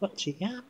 What you got?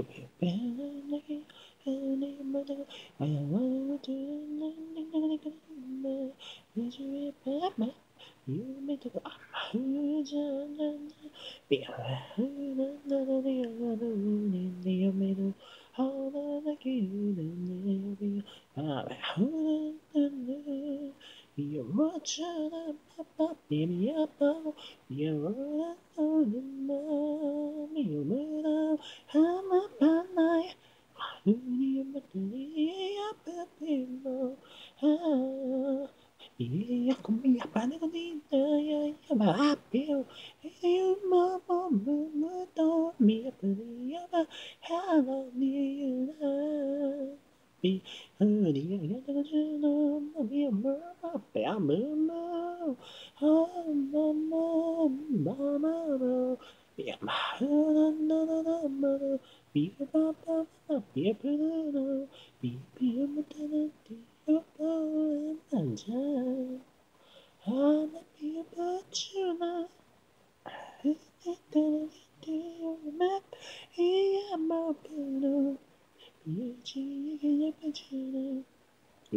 you you're Yeah, come here, bunny, yeah, yeah, my apple. Hey, mama, mama, don't me, bunny, yeah, hello, dear. Be, am yeah, yeah, yeah, yeah, yeah, be a mama, be a mama, mama, mama, be a mama, be a mama, be a banana, be be a maternity, a bow and time. I'm a be a bachelor. You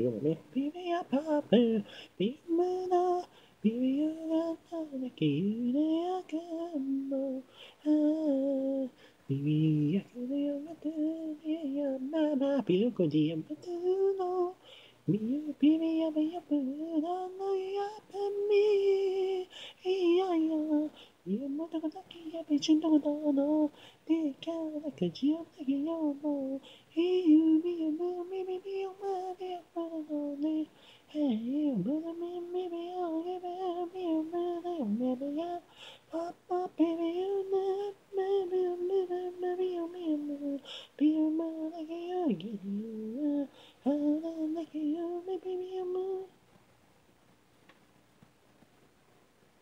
want me? Be a papa, be a man, be a man, be a man, be a man, be a ピルクディアムトゥーノミユピミヤビヤプダノヤペミイヤイヤイヤモトゥクダキヤビチュントゥクダノディカダカジヨンテギヨモイユミユミミミヨマディアプダ